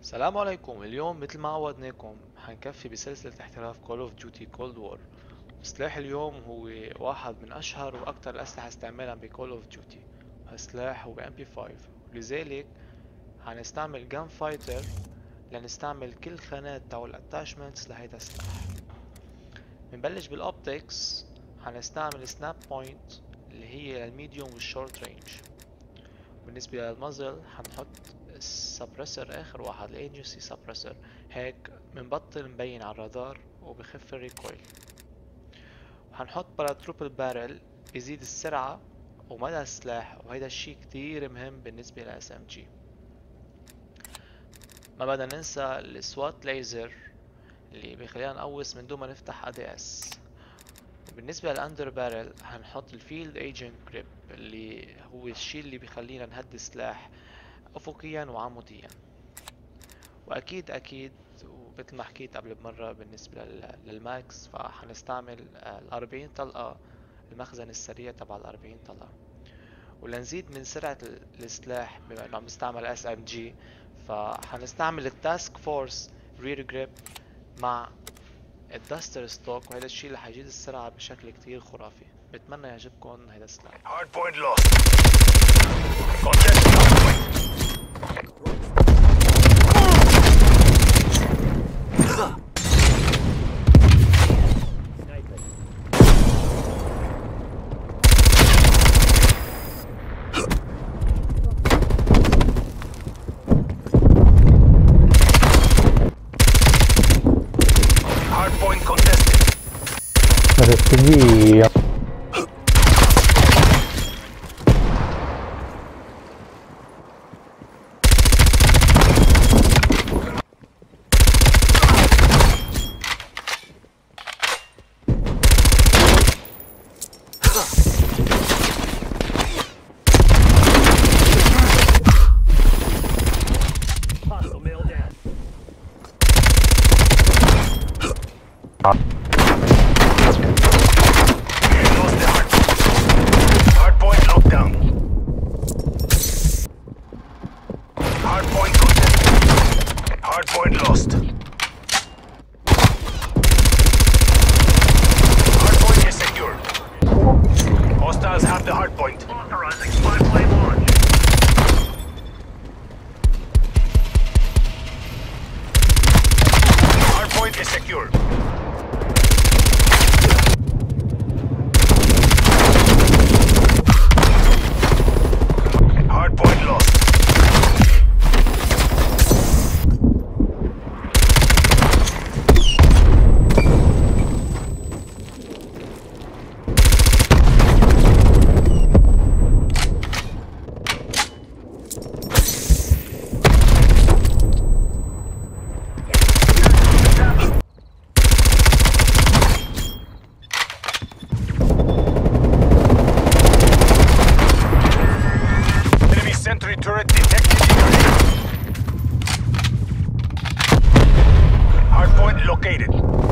السلام عليكم. اليوم مثل ما عودناكم حنكفي بسلسلة احتراف Call of Duty Cold War. سلاح اليوم هو واحد من أشهر وأكثر الأسلحة استعمالا ب Call of Duty. هالسلاح هو MP5 ولذلك حنستعمل Gun Fighter لنستعمل كل خانات تاع ال attachments لهيدا السلاح. بنبلش بال optics حنستعمل SnapPoint اللي هي لل medium وال short range بالنسبة لل muzzle حنحط ال suppressor آخر واحد ال Agency Suppressor. هيك منبطل مبين على الرادار وبخف ال recoil. وحنحط Paratrooper barrel بيزيد السرعة ومدى السلاح وهيدا الشي كتير مهم بالنسبة لل SMG ما بدنا ننسى ال SWAT laser اللي بيخلينا نقوس من دون ما نفتح ADS بالنسبة لل underbarrel هنحط ال Field Agent Grip اللي هو الشي اللي بيخلينا نهدي السلاح افقيا وعموديا. وأكيد أكيد ومثل ما حكيت قبل بمرة بالنسبة لل mags فحنستعمل الأربعين طلقة المخزن السريع تبع الأربعين طلقة. ولنزيد من سرعة السلاح بما إنه عم نستعمل SMG فحنستعمل ال Task Force rear grip مع ال Duster stock وهذا الشيء اللي حيزيد السرعة بشكل كتير خرافي. بتمنى يعجبكم هذا السلاح. Restringhi Hostile mail down. Hardpoint contested. Hardpoint lost. Hardpoint is secured. Hostiles have the hardpoint. Authorizing spy launch. Hardpoint is secured. turret detected. Hardpoint located.